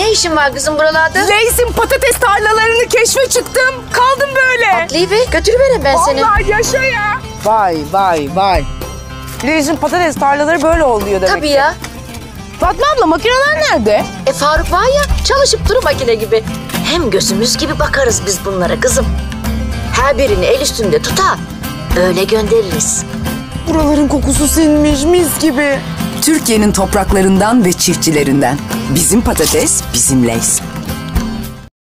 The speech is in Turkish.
Ne işin var kızım buralarda? Leysin patates tarlalarını keşfe çıktım. Kaldım böyle. Livi götürüverem ben seni. Vallahi yaşa ya. Vay vay vay. Leysin patates tarlaları böyle oluyor demek. Tabii ya. Fatma abla makineler nerede? E Faruk var ya çalışıp duru makine gibi. Hem gözümüz gibi bakarız biz bunlara kızım. Her birini el üstünde tutar. Öyle göndeririz. Buraların kokusu sinmiş mis gibi. Türkiye'nin topraklarından ve çiftçilerinden. Bizim patates, bizim Leys.